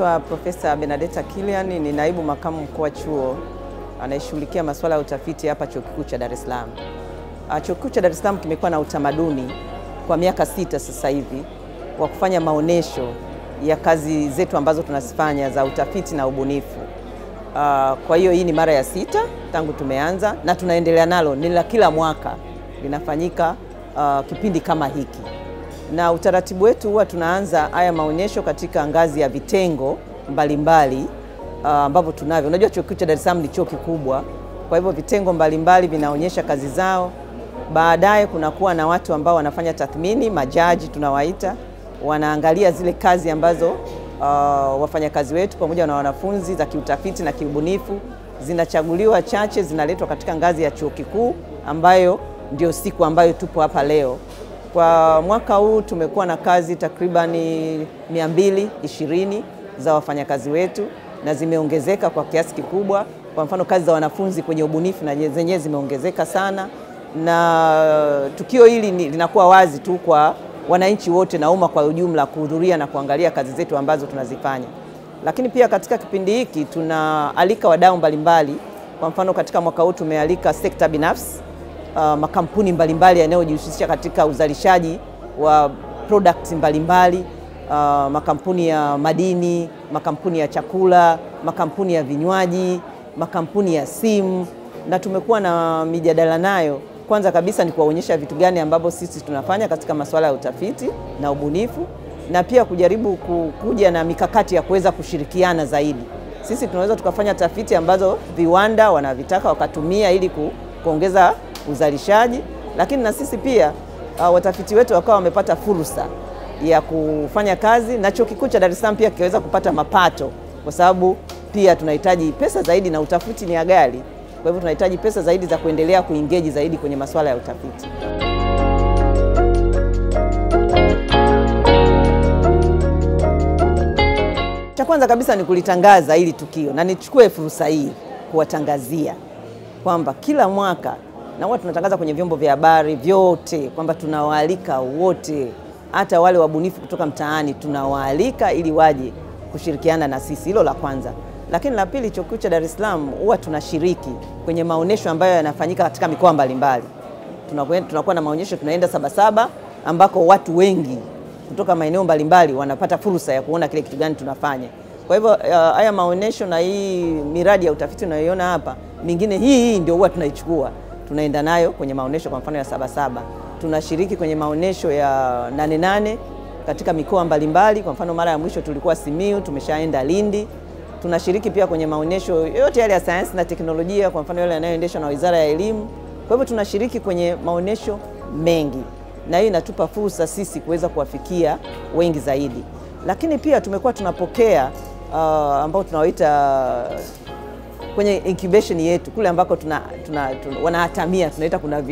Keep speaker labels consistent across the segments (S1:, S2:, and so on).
S1: Naitwa Profesa Benedetta Kilian, ni naibu makamu mkuu wa chuo anayeshughulikia masuala ya utafiti hapa Chuo Kikuu cha Dar es Salaam. Chuo Kikuu cha Dar es Salaam kimekuwa na utamaduni kwa miaka sita sasa hivi wa kufanya maonesho ya kazi zetu ambazo tunazifanya za utafiti na ubunifu. Uh, kwa hiyo hii ni mara ya sita tangu tumeanza na tunaendelea nalo, ni la kila mwaka linafanyika uh, kipindi kama hiki, na utaratibu wetu huwa tunaanza haya maonyesho katika ngazi ya vitengo mbalimbali ambavyo uh, tunavyo. Unajua chuo kikuu cha Dar es Salaam ni chuo kikubwa, kwa hivyo vitengo mbalimbali vinaonyesha kazi zao. Baadaye kunakuwa na watu ambao wanafanya tathmini, majaji tunawaita, wanaangalia zile kazi ambazo uh, wafanyakazi wetu pamoja na wanafunzi za kiutafiti na kiubunifu zinachaguliwa, chache zinaletwa katika ngazi ya chuo kikuu ambayo ndio siku ambayo tupo hapa leo. Kwa mwaka huu tumekuwa na kazi takribani 220 za wafanyakazi wetu na zimeongezeka kwa kiasi kikubwa. Kwa mfano kazi za wanafunzi kwenye ubunifu na zenyewe zimeongezeka sana, na tukio hili linakuwa wazi tu kwa wananchi wote na umma kwa ujumla kuhudhuria na kuangalia kazi zetu ambazo tunazifanya. Lakini pia katika kipindi hiki tunaalika wadau mbalimbali. Kwa mfano katika mwaka huu tumealika sekta binafsi, uh, makampuni mbalimbali yanayojihusisha katika uzalishaji wa products mbalimbali uh, makampuni ya madini, makampuni ya chakula, makampuni ya vinywaji, makampuni ya simu, na tumekuwa na mijadala nayo. Kwanza kabisa ni kuwaonyesha vitu gani ambavyo sisi tunafanya katika masuala ya utafiti na ubunifu, na pia kujaribu kuja na mikakati ya kuweza kushirikiana zaidi. Sisi tunaweza tukafanya tafiti ambazo viwanda wanavitaka wakatumia ili kuongeza uzalishaji, lakini na sisi pia uh, watafiti wetu wakawa wamepata fursa ya kufanya kazi na Chuo Kikuu cha Dar es Salaam pia kiweza kupata mapato, kwa sababu pia tunahitaji pesa zaidi na utafiti ni ghali. Kwa hivyo tunahitaji pesa zaidi za kuendelea kuingeji zaidi kwenye masuala ya utafiti. Cha kwanza kabisa ni kulitangaza hili tukio, na nichukue fursa hii kuwatangazia kwamba kila mwaka na huwa tunatangaza kwenye vyombo vya habari vyote kwamba tunawaalika wote, hata wale wabunifu kutoka mtaani tunawaalika ili waje kushirikiana na sisi. Hilo la kwanza. Lakini la pili, Chuo Kikuu cha Dar es Salaam huwa tunashiriki kwenye maonyesho ambayo yanafanyika katika mikoa mbalimbali. Tunakuwa, na maonyesho, tunaenda Sabasaba ambako watu wengi kutoka maeneo mbalimbali wanapata fursa ya kuona kile kitu gani tunafanya. Kwa hivyo haya uh, maonyesho na hii miradi ya utafiti unayoiona hapa, mingine hii hii ndio huwa tunaichukua tunaenda nayo kwenye maonesho, kwa mfano ya Sabasaba. Tunashiriki kwenye maonesho ya Nane Nane katika mikoa mbalimbali. Kwa mfano mara ya mwisho tulikuwa Simiu, tumeshaenda Lindi. Tunashiriki pia kwenye maonesho yote yale ya sayansi na teknolojia, kwa mfano yale yanayoendeshwa na Wizara ya Elimu. Kwa hivyo tunashiriki kwenye maonesho mengi, na hii inatupa fursa sisi kuweza kuwafikia wengi zaidi. Lakini pia tumekuwa tunapokea uh, ambao tunawaita kwenye incubation yetu kule ambako tuna, tuna, tuna, wanahatamia tunaita kuna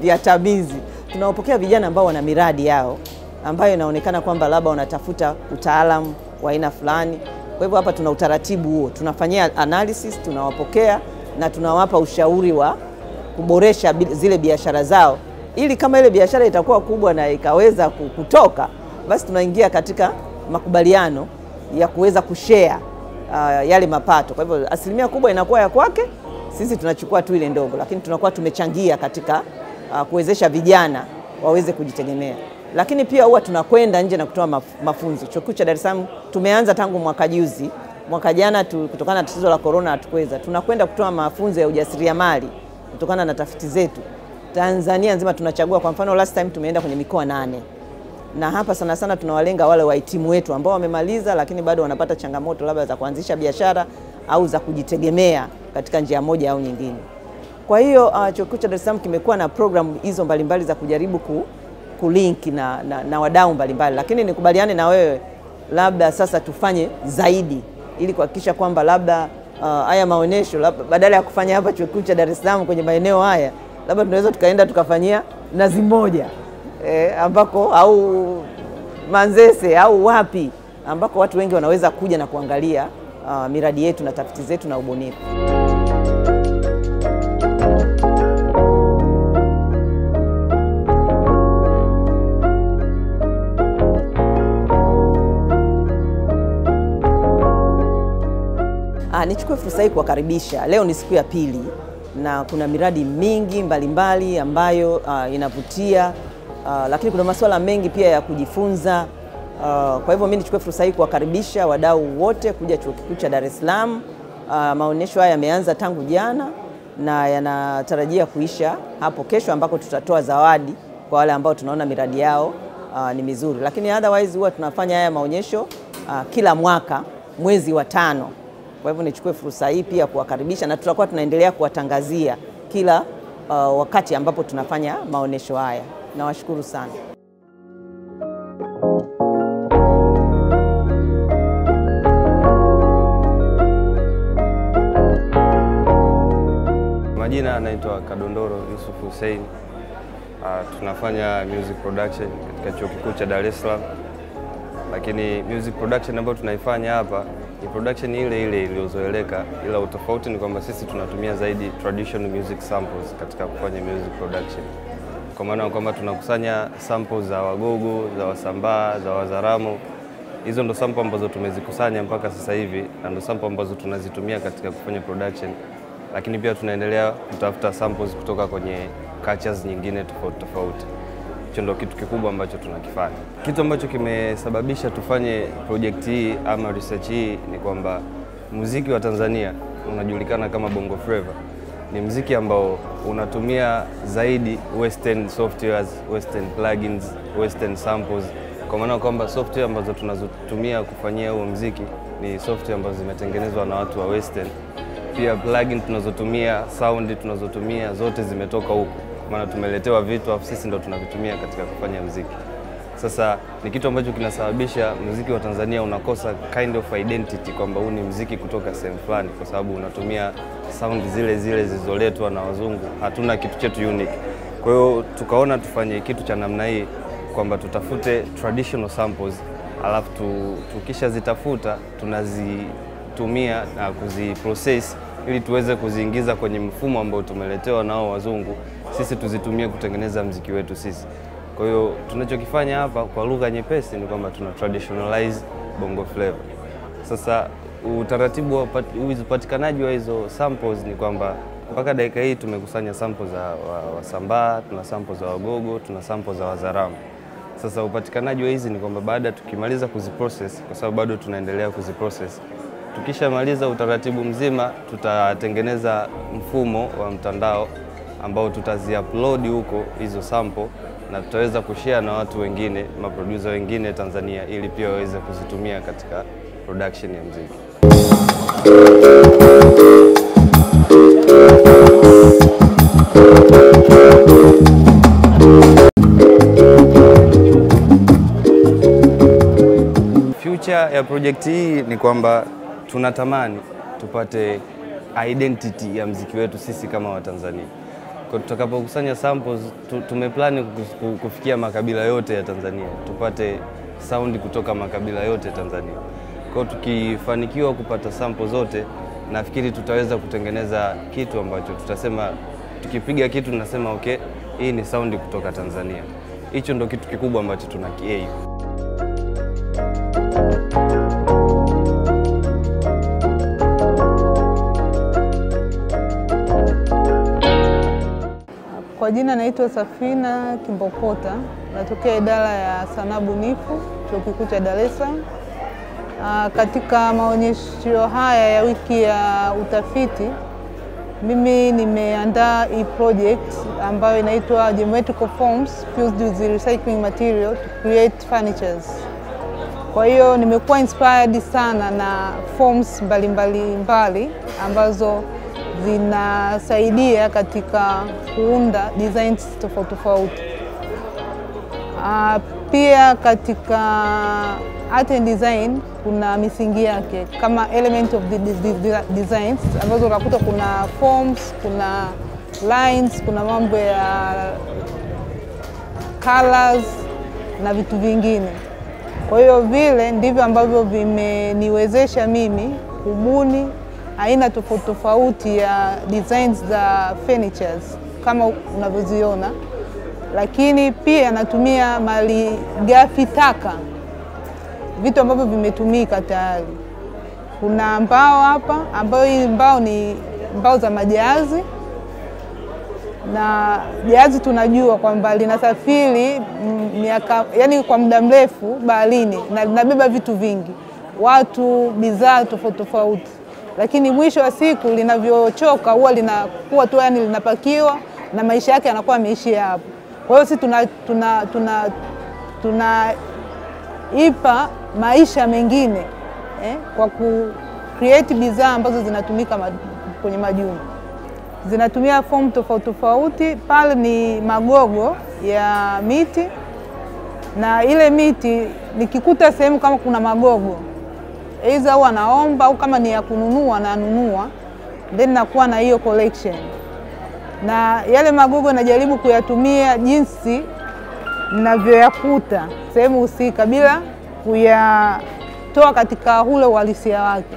S1: vihatamizi. tunaopokea vijana ambao wana miradi yao ambayo inaonekana kwamba labda wanatafuta utaalamu wa aina fulani. Kwa hivyo hapa tuna utaratibu huo, tunafanyia analysis, tunawapokea na tunawapa ushauri wa kuboresha zile biashara zao, ili kama ile biashara itakuwa kubwa na ikaweza kutoka, basi tunaingia katika makubaliano ya kuweza kushare Uh, yale mapato. Kwa hivyo asilimia kubwa inakuwa ya kwake, sisi tunachukua tu ile ndogo, lakini tunakuwa tumechangia katika uh, kuwezesha vijana waweze kujitegemea. Lakini pia huwa tunakwenda nje na kutoa maf mafunzo. Chuo Kikuu cha Dar es Salaam tumeanza tangu mwaka juzi, mwaka jana tu, kutokana na tatizo la korona hatukuweza, tunakwenda kutoa mafunzo ya ujasiriamali kutokana na tafiti zetu. Tanzania nzima tunachagua, kwa mfano last time tumeenda kwenye mikoa nane na hapa sana sana tunawalenga wale wahitimu wetu ambao wamemaliza, lakini bado wanapata changamoto labda za kuanzisha biashara au za kujitegemea katika njia moja au nyingine. Kwa hiyo uh, Chuo Kikuu cha Dar es Salaam kimekuwa na programu hizo mbalimbali za kujaribu ku, kulink na, na, na wadau mbalimbali, lakini nikubaliane na wewe, labda sasa tufanye zaidi ili kuhakikisha kwamba labda haya uh, maonyesho badala ya kufanya hapa Chuo Kikuu cha Dar es Salaam kwenye maeneo haya, labda tunaweza tukaenda tukafanyia Nazi Moja eh, ambako au Manzese au wapi ambako watu wengi wanaweza kuja na kuangalia uh, miradi yetu na tafiti zetu na ubunifu. Ah, nichukue fursa hii kuwakaribisha. Leo ni siku ya pili na kuna miradi mingi mbalimbali mbali ambayo uh, inavutia ah, lakini kuna masuala mengi pia ya kujifunza. uh, kwa hivyo mimi nichukue fursa hii kuwakaribisha wadau wote kuja Chuo Kikuu cha Dar es Salaam. Uh, maonyesho haya yameanza tangu jana na yanatarajia kuisha hapo kesho ambako tutatoa zawadi kwa wale ambao tunaona miradi yao uh, ni mizuri, lakini otherwise huwa tunafanya haya maonyesho uh, kila mwaka mwezi wa tano. Kwa hivyo nichukue fursa hii pia kuwakaribisha na tutakuwa tunaendelea kuwatangazia kila uh, wakati ambapo tunafanya maonyesho haya. Nawashukuru sana.
S2: Majina anaitwa Kadondoro Yusuf Hussein. Uh, tunafanya music production katika Chuo Kikuu cha Dar es Salaam, lakini music production ambayo tunaifanya hapa ni production ile ile iliyozoeleka, ila utofauti ni kwamba sisi tunatumia zaidi traditional music samples katika kufanya music production, kwa maana ya kwamba tunakusanya sample za Wagogo, za Wasambaa, za Wazaramo. Hizo ndo sample ambazo tumezikusanya mpaka sasa hivi na ndo sample ambazo tunazitumia katika kufanya production lakini pia tunaendelea kutafuta samples kutoka kwenye cultures nyingine tofauti tofauti. Hicho ndo kitu kikubwa ambacho tunakifanya. Kitu ambacho kimesababisha tufanye project hii ama research hii ni kwamba muziki wa Tanzania unajulikana kama Bongo Flava. Ni mziki ambao unatumia zaidi western softwares, western plugins, western samples, kwa maana kwamba software ambazo tunazotumia kufanyia huo mziki ni software ambazo zimetengenezwa na watu wa western. Pia plugin tunazotumia sound tunazotumia zote zimetoka huku, maana tumeletewa vitu afu sisi ndo tunavitumia katika kufanya muziki. Sasa ni kitu ambacho kinasababisha muziki wa Tanzania unakosa kind of identity kwamba huu ni muziki kutoka sehemu fulani, kwa sababu unatumia sound zile zile zilizoletwa na wazungu. Hatuna kitu chetu unique. Kwa hiyo tukaona tufanye kitu cha namna hii kwamba tutafute traditional samples, alafu tu, tukishazitafuta tunazitumia na kuziprocess ili tuweze kuziingiza kwenye mfumo ambao tumeletewa nao wazungu, sisi tuzitumie kutengeneza mziki wetu sisi. Kwa hiyo tunachokifanya hapa kwa lugha nyepesi ni kwamba tuna traditionalize bongo flavor. Sasa utaratibu wa upatikanaji wa hizo samples ni kwamba mpaka dakika hii tumekusanya sample za Wasambaa, wa tuna sample za Wagogo, tuna sample za Wazaramo. Sasa upatikanaji wa hizi ni kwamba baada tukimaliza kuziprocess, kwa sababu bado tunaendelea kuziprocess Tukishamaliza utaratibu mzima, tutatengeneza mfumo wa mtandao ambao tutaziupload huko hizo sample na tutaweza kushare na watu wengine, maproducer wengine Tanzania, ili pia waweze kuzitumia katika production ya mziki. Future ya project hii ni kwamba tunatamani tupate identity ya mziki wetu sisi kama Watanzania. Tutakapokusanya samples tumeplani kufikia makabila yote ya Tanzania, tupate saundi kutoka makabila yote Tanzania. Kwa tukifanikiwa kupata sample zote, nafikiri tutaweza kutengeneza kitu ambacho tutasema, tukipiga kitu tunasema okay, hii ni saundi kutoka Tanzania. Hicho ndo kitu kikubwa ambacho tunakiaim.
S3: Kwa jina naitwa Safina Kimbokota, natokea idara ya sanaa bunifu Chuo Kikuu cha Dar es Salaam. Katika maonyesho haya ya wiki ya utafiti, mimi nimeandaa hii project ambayo inaitwa Geometrical Forms Fused with Recycling Material to Create Furnitures. Kwa hiyo nimekuwa inspired sana na forms mbalimbali mbali ambazo zinasaidia katika kuunda designs tofauti tofauti. Uh, pia katika art and design kuna misingi yake kama element of the designs ambazo unakuta kuna forms, kuna lines, kuna mambo ya colors na vitu vingine. Kwa hiyo vile ndivyo ambavyo vimeniwezesha mimi kubuni aina tofauti tofauti ya designs za furnitures kama unavyoziona, lakini pia natumia mali ghafi taka, vitu ambavyo vimetumika tayari. kuna mbao hapa, ambayo hii mbao ni mbao za majahazi, na jahazi tunajua kwamba linasafiri miaka, yani kwa muda mrefu baharini na linabeba vitu vingi, watu, bidhaa tofauti tofauti, lakini mwisho wa siku linavyochoka huwa linakuwa tu, yani linapakiwa na maisha yake yanakuwa ameishia hapo. Kwa hiyo sisi tuna, tuna, tuna, tunaipa maisha mengine eh, kwa ku create bidhaa ambazo zinatumika ma, kwenye majumba zinatumia fomu tofauti tofauti. Pale ni magogo ya miti, na ile miti nikikuta sehemu kama kuna magogo, aidha au anaomba au kama ni ya kununua nanunua, then nakuwa na hiyo collection, na yale magogo najaribu kuyatumia jinsi ninavyoyakuta sehemu husika bila kuyatoa katika ule uhalisia wake.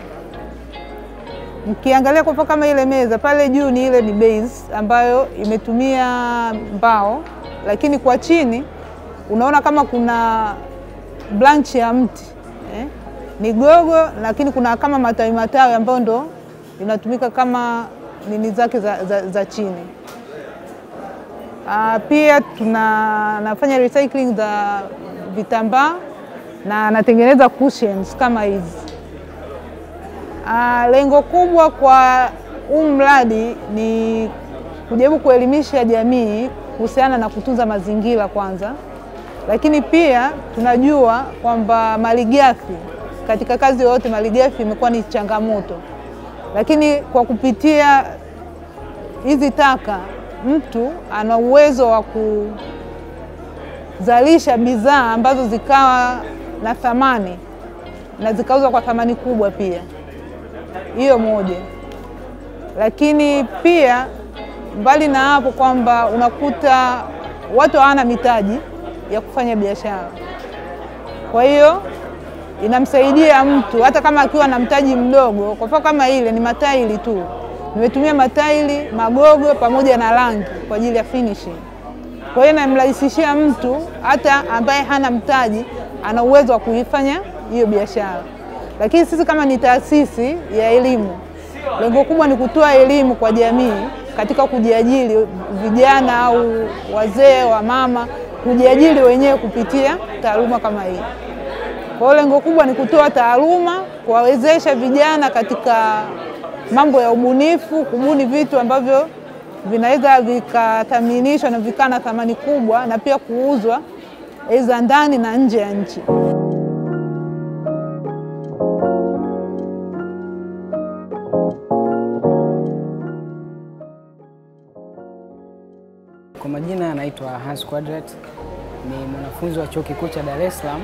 S3: Mkiangalia kwa kama ile meza pale juu ni ile ni base ambayo imetumia mbao, lakini kwa chini unaona kama kuna branch ya mti eh? Ni gogo lakini kuna kama matawi matawi ambayo ndo inatumika kama nini zake za, za, za chini. Uh, pia tuna nafanya recycling za vitambaa na natengeneza cushions kama hizi. Uh, lengo kubwa kwa huu mradi ni kujaribu kuelimisha jamii kuhusiana na kutunza mazingira kwanza, lakini pia tunajua kwamba malighafi katika kazi yoyote, malighafi imekuwa ni changamoto, lakini kwa kupitia hizi taka mtu ana uwezo wa kuzalisha bidhaa ambazo zikawa na thamani na zikauzwa kwa thamani kubwa pia. Hiyo moja, lakini pia mbali na hapo kwamba unakuta watu hawana mitaji ya kufanya biashara, kwa hiyo inamsaidia mtu hata kama akiwa na mtaji mdogo. Kwa mfano kama ile ni matairi tu, nimetumia matairi, magogo pamoja na rangi kwa ajili ya finishing. Kwa hiyo inamrahisishia mtu hata ambaye hana mtaji, ana uwezo wa kuifanya hiyo biashara. Lakini sisi kama ni taasisi ya elimu, lengo kubwa ni kutoa elimu kwa jamii katika kujiajiri, vijana au wazee wa mama kujiajiri wenyewe kupitia taaluma kama hii. Kwa hiyo lengo kubwa ni kutoa taaluma, kuwawezesha vijana katika mambo ya ubunifu, kubuni vitu ambavyo vinaweza vikathaminishwa na vikaa na thamani kubwa, na pia kuuzwa aidha ndani na nje ya nchi.
S4: Kwa majina anaitwa Hans Quadrat, ni mwanafunzi wa chuo kikuu cha Dar es Salaam.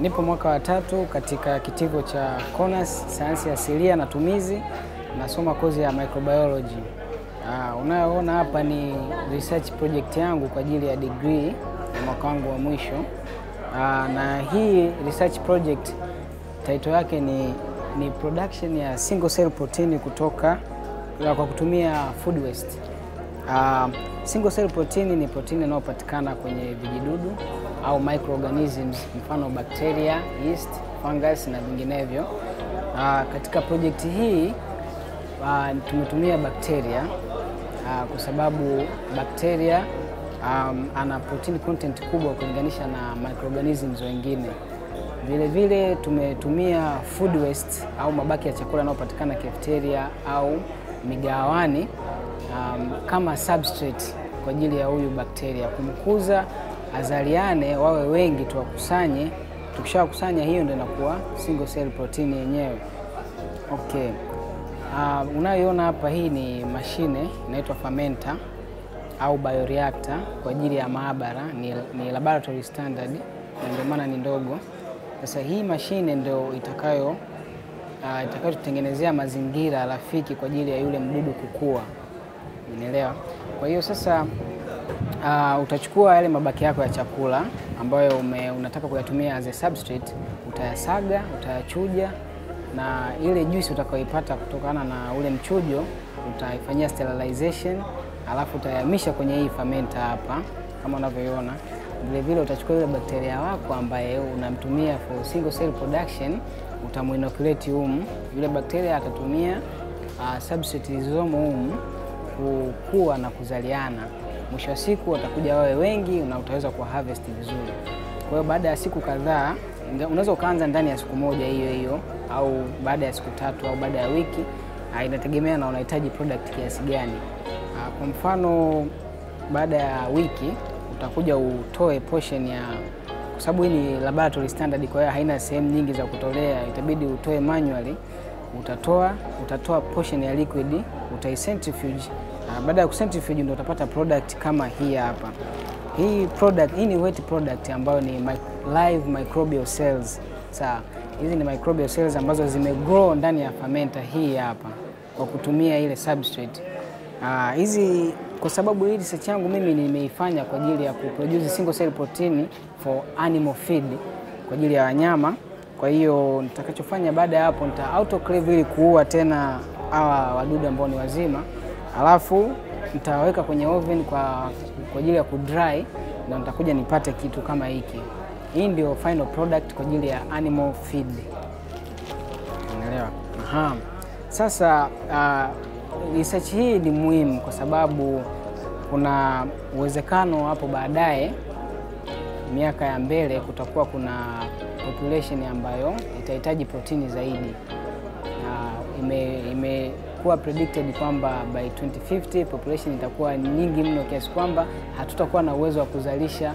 S4: Nipo mwaka wa tatu katika kitivo cha CONAS, sayansi asilia na tumizi, nasoma kozi ya microbiology. Uh, unayoona hapa ni research project yangu kwa ajili ya degree ya mwaka wangu wa mwisho. Uh, na hii research project title yake ni, ni production ya single cell protein kutoka kwa kutumia food waste. Uh, single cell protein ni protein inayopatikana kwenye vijidudu au microorganisms, mfano bacteria, yeast, fungus na vinginevyo. Uh, katika project hii uh, tumetumia bakteria uh, kwa sababu bakteria um, ana protein content kubwa kulinganisha na microorganisms wengine. Vile vile tumetumia food waste au mabaki ya chakula yanayopatikana cafeteria au migawani um, kama substrate kwa ajili ya huyu bakteria kumkuza, azaliane, wawe wengi, tuwakusanye. Tukishawakusanya, hiyo ndio inakuwa single cell protein yenyewe. Okay. Uh, unayoona hapa, hii ni mashine inaitwa fermenter au bioreactor kwa ajili ya maabara, ni, ni laboratory standard na ndio maana ni ndogo. Sasa hii mashine ndio itakayo uh, itakayotutengenezea mazingira rafiki kwa ajili ya yule mdudu kukua. Unaelewa? Kwa hiyo sasa uh, utachukua yale mabaki yako ya chakula ambayo ume, unataka kuyatumia as a substrate, utayasaga, utayachuja na ile juisi utakayoipata kutokana na ule mchujo utaifanyia sterilization, alafu utayahamisha kwenye hii fermenter hapa kama unavyoiona. Vile vile utachukua yule bakteria wako ambaye unamtumia for single cell production, utamuinoculate humu, yule bakteria atatumia uh, substrate zilizomo humu kukua na kuzaliana. Mwisho wa siku watakuja wawe wengi na utaweza kuwa harvest vizuri. Kwa hiyo baada ya siku kadhaa, unaweza ukaanza ndani ya siku moja hiyo hiyo au baada ya siku tatu au baada ya wiki, uh, inategemea na unahitaji product kiasi gani. Uh, kwa mfano baada ya wiki utakuja utoe portion ya kwa sababu hii ni laboratory standard, kwa hiyo haina sehemu nyingi za kutolea, itabidi utoe manually. Utatoa utatoa portion ya liquid utaicentrifuge. na baada ya kucentrifuge ndio utapata product kama hii hapa. Hii product hii ni wet product ambayo ni my, live microbial cells. Sawa, hizi ni microbial cells ambazo zimegrow ndani ya fermenter hii hapa kwa kutumia ile substrate. Ah, hizi kwa sababu hii research yangu mimi nimeifanya kwa ajili ya kuproduce single cell protein for animal feed kwa ajili ya wanyama. Kwa hiyo nitakachofanya baada ya hapo nita autoclave ili kuua tena hawa wadudu ambao ni wazima, alafu nitaweka kwenye oven kwa, kwa ajili ya kudry na nitakuja nipate kitu kama hiki. Hii ndio final product kwa ajili ya animal feed. Unaelewa? Aha. Sasa uh, research hii ni muhimu kwa sababu kuna uwezekano hapo baadaye miaka ya mbele kutakuwa kuna population ambayo itahitaji protini zaidi. na ime, predicted kwamba by 2050 population itakuwa nyingi mno kiasi kwamba hatutakuwa na uwezo wa kuzalisha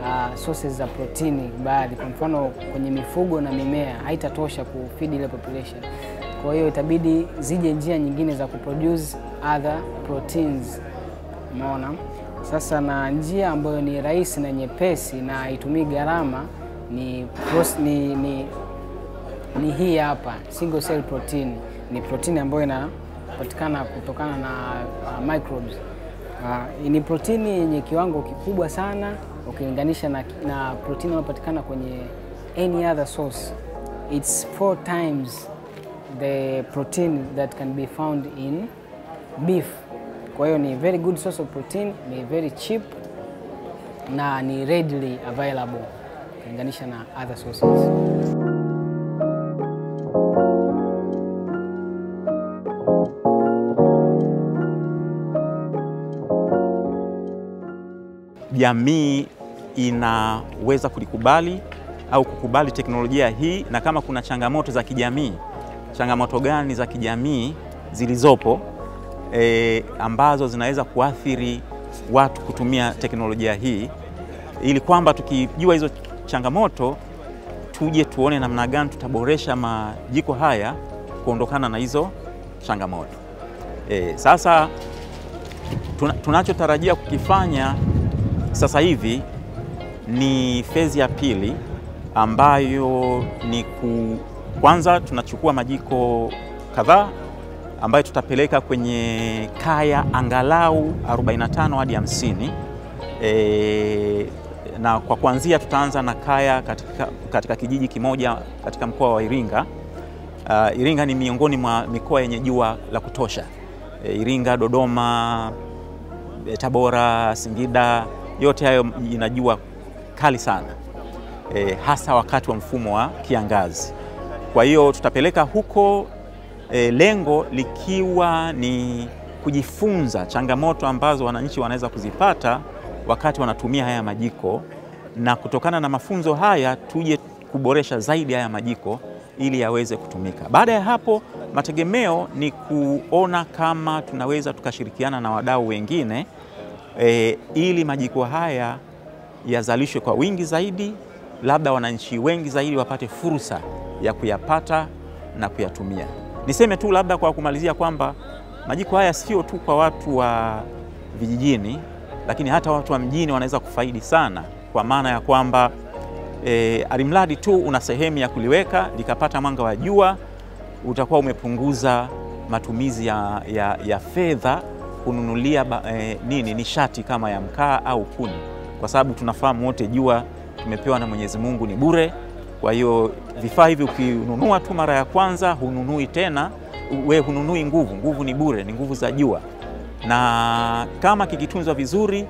S4: uh, sources za protini baadhi. Kwa mfano kwenye mifugo na mimea haitatosha kufeed ile population. Kwa hiyo itabidi zije njia nyingine za kuproduce other proteins. Umeona? Sasa na njia ambayo ni rahisi na nyepesi na itumii gharama ni, ni, ni, ni hii hapa single cell protein. Ni protein ambayo inapatikana kutokana na uh, microbes. Uh, ni protini yenye kiwango kikubwa sana ukilinganisha na, na protini inayopatikana kwenye any other source. It's four times the protein that can be found in beef. Kwa hiyo ni very good source of protein, ni very cheap na ni readily available ukilinganisha na other sources.
S5: jamii inaweza kulikubali au kukubali teknolojia hii, na kama kuna changamoto za kijamii, changamoto gani za kijamii zilizopo e, ambazo zinaweza kuathiri watu kutumia teknolojia hii, ili kwamba tukijua hizo changamoto tuje tuone namna gani tutaboresha majiko haya kuondokana na hizo changamoto. E, sasa tuna, tunachotarajia kukifanya sasa hivi ni fezi ya pili ambayo ni ku, kwanza tunachukua majiko kadhaa ambayo tutapeleka kwenye kaya angalau 45 hadi 50. E, na kwa kuanzia tutaanza na kaya katika, katika kijiji kimoja katika mkoa wa Iringa. Uh, Iringa ni miongoni mwa mikoa yenye jua la kutosha. E, Iringa, Dodoma, e, Tabora, Singida yote hayo ina jua kali sana e, hasa wakati wa mfumo wa kiangazi. Kwa hiyo tutapeleka huko e, lengo likiwa ni kujifunza changamoto ambazo wananchi wanaweza kuzipata wakati wanatumia haya majiko, na kutokana na mafunzo haya tuje kuboresha zaidi haya majiko ili yaweze kutumika. Baada ya hapo, mategemeo ni kuona kama tunaweza tukashirikiana na wadau wengine e, ili majiko haya yazalishwe kwa wingi zaidi, labda wananchi wengi zaidi wapate fursa ya kuyapata na kuyatumia. Niseme tu labda kwa kumalizia kwamba majiko haya sio tu kwa watu wa vijijini, lakini hata watu wa mjini wanaweza kufaidi sana, kwa maana ya kwamba e, alimradi tu una sehemu ya kuliweka likapata mwanga wa jua, utakuwa umepunguza matumizi ya, ya, ya fedha kununulia e, nini nishati kama ya mkaa au kuni, kwa sababu tunafahamu wote jua tumepewa na Mwenyezi Mungu ni bure. Kwa hiyo vifaa hivi ukinunua tu mara ya kwanza hununui tena, we hununui nguvu. Nguvu ni bure, ni nguvu za jua, na kama kikitunzwa vizuri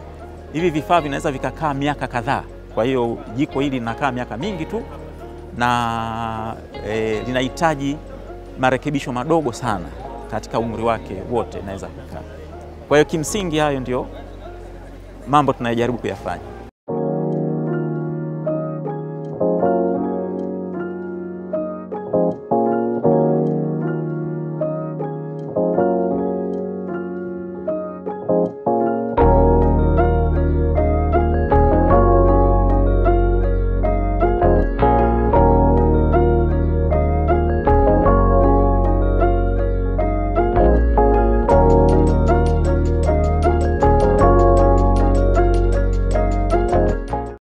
S5: hivi vifaa vinaweza vikakaa miaka kadhaa. Kwa hiyo jiko hili linakaa miaka mingi tu na e, linahitaji marekebisho madogo sana katika umri wake wote inaweza kukaa. Kwa hiyo kimsingi hayo ndio mambo tunayojaribu kuyafanya.